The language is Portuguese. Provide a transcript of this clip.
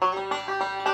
Música